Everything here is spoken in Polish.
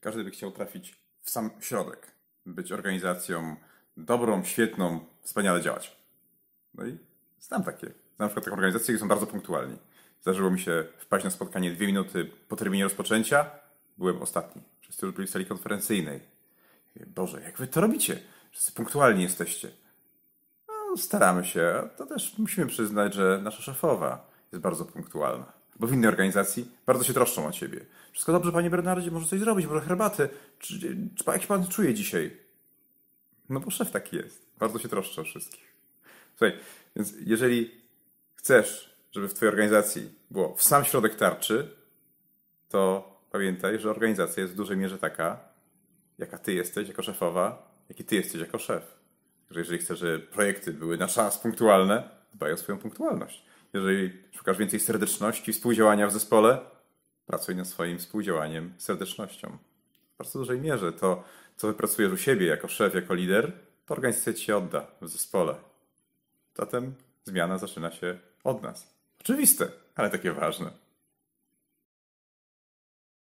Każdy by chciał trafić w sam środek, być organizacją dobrą, świetną, wspaniale działać. No i znam takie. Znam na przykład takie organizacje, które są bardzo punktualni. Zdarzyło mi się wpaść na spotkanie dwie minuty po terminie rozpoczęcia. Byłem ostatni. Wszyscy już byli w sali konferencyjnej. Boże, jak wy to robicie? Wszyscy punktualni jesteście. No, staramy się. To też musimy przyznać, że nasza szefowa jest bardzo punktualna. Bo w innej organizacji bardzo się troszczą o ciebie. Wszystko dobrze, panie Bernardzie, może coś zrobić, może herbaty. Czy, czy, jak się pan czuje dzisiaj? No bo szef taki jest. Bardzo się troszczy o wszystkich. Słuchaj, więc jeżeli chcesz, żeby w twojej organizacji było w sam środek tarczy, to pamiętaj, że organizacja jest w dużej mierze taka, jaka ty jesteś jako szefowa, jaki ty jesteś jako szef. Że jeżeli chcesz, żeby projekty były na czas punktualne, dbaj o swoją punktualność. Jeżeli szukasz więcej serdeczności, współdziałania w zespole, pracuj nad swoim współdziałaniem, serdecznością. W bardzo dużej mierze to, co wypracujesz u siebie jako szef, jako lider, to organizacja ci odda w zespole. Zatem zmiana zaczyna się od nas. Oczywiste, ale takie ważne.